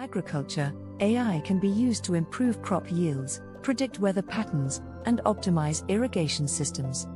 Agriculture AI can be used to improve crop yields, predict weather patterns, and optimize irrigation systems.